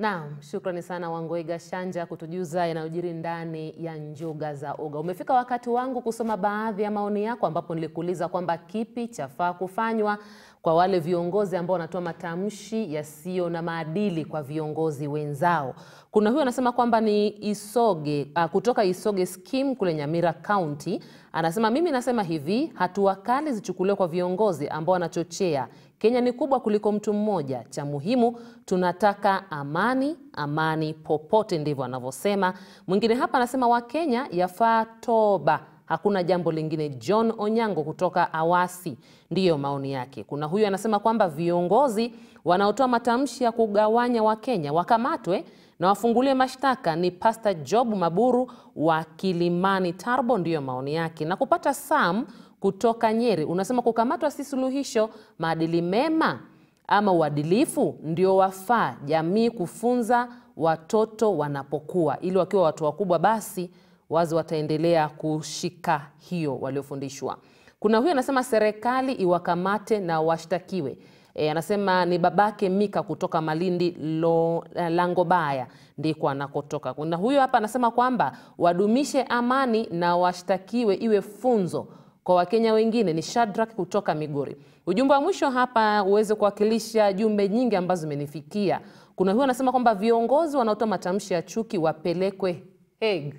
Naam, shukrani sana Wangoiga Shanja kutujuza yanayojiri ndani ya njuga za uga. Umefika wakati wangu kusoma baadhi ya maoni yako, ambapo nilikuuliza kwamba kipi chafaa kufanywa kwa wale viongozi ambao wanatoa matamshi yasiyo na maadili kwa viongozi wenzao. Kuna huyo anasema kwamba ni Isoge uh, kutoka Isoge Scheme kule Nyamira County, anasema mimi nasema hivi, hatua kali zichukuliwe kwa viongozi ambao wanachochea Kenya ni kubwa kuliko mtu mmoja. Cha muhimu tunataka amani, amani amani popote, ndivyo anavyosema. Mwingine hapa anasema Wakenya yafaa toba, hakuna jambo lingine. John Onyango kutoka Awasi, ndiyo maoni yake. Kuna huyu anasema kwamba viongozi wanaotoa matamshi ya kugawanya Wakenya wakamatwe na wafungulie mashtaka. Ni Pasta Job Maburu wa Kilimani Tarbo, ndiyo maoni yake. Na kupata Sam kutoka Nyeri unasema kukamatwa si suluhisho, maadili mema ama uadilifu ndio wafaa jamii kufunza watoto wanapokuwa, ili wakiwa watu wakubwa, basi wazi wataendelea kushika hiyo waliofundishwa. Kuna huyo anasema serikali iwakamate na washtakiwe. E, anasema ni babake Mika kutoka Malindi lo, Langobaya ndiko anakotoka. Kuna huyo hapa anasema kwamba wadumishe amani na washtakiwe iwe funzo kwa Wakenya wengine. Ni Shadrack kutoka Migori. Ujumbe wa mwisho hapa uweze kuwakilisha jumbe nyingi ambazo zimenifikia. Kuna huyu anasema kwamba viongozi wanaotoa matamshi ya chuki wapelekwe Hague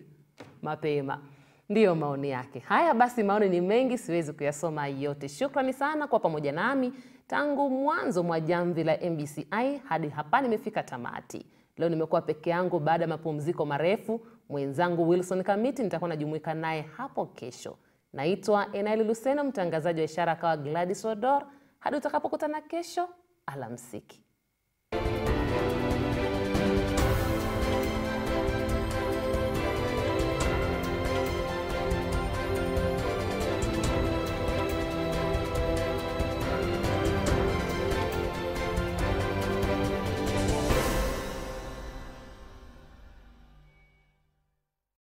mapema. Ndiyo maoni yake. Haya basi, maoni ni mengi, siwezi kuyasoma yote. Shukrani sana kwa pamoja nami tangu mwanzo mwa jamvi la MBCI hadi hapa nimefika tamati. Leo nimekuwa peke yangu baada ya mapumziko marefu. Mwenzangu Wilson Kamiti nitakuwa najumuika naye hapo kesho. Naitwa Enaeli Luseno, mtangazaji wa ishara akawa Gladys Odor. Hadi utakapokutana kesho, alamsiki.